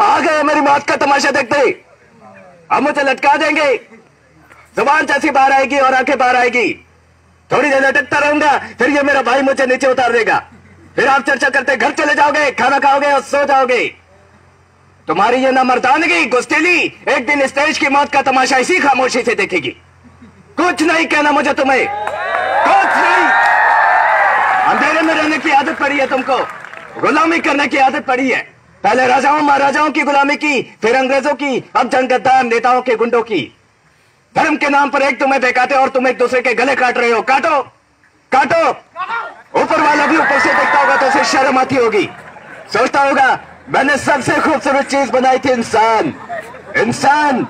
आ गए मेरी मौत का तमाशा देखते अब मुझे लटका देंगे। ज़ुबान जैसी बाहर आएगी और आँखें बाहर आएगी। थोड़ी देर लटकता रहूँगा, फिर ये मेरा भाई मुझे नीचे उतार देगा। फिर आप चर्चा करते, घर चले जाओगे, खाना खाओगे और सो जाओगे। तुम्हारी ये ना मर्दानगी गुस्तेली, एक दिन इस की मौत का तमाशा इसी खामोशी से देखेगी। कुछ नहीं कहना मुझे तुम्हें। कुछ नहीं। अंधेरे में रहने की आदत पड़ी है तुमको। गुलामी करने की आदत पड़ी है। पहले राजाओं, महाराजाओं की गुलामी की, फिर अंग्रेज़ों की, अब जनगद्दार नेताओं के गुंडों की। धर्म के नाम पर एक तुम्हें बेकाते और तुम एक दूसरे के गले काट रहे हो। काटो। काटो। ऊपर वाला भी ऊपर से देखता होगा तो उसे शर्म आती होगी। सोचता होगा मैंने सबसे खूबसूरत चीज़ बनाई थी इंसान। इंसान।